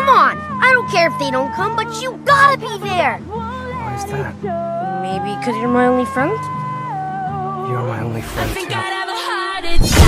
Come on! I don't care if they don't come, but you gotta be there! Why is that? Maybe because you're my only friend? You're my only friend, too.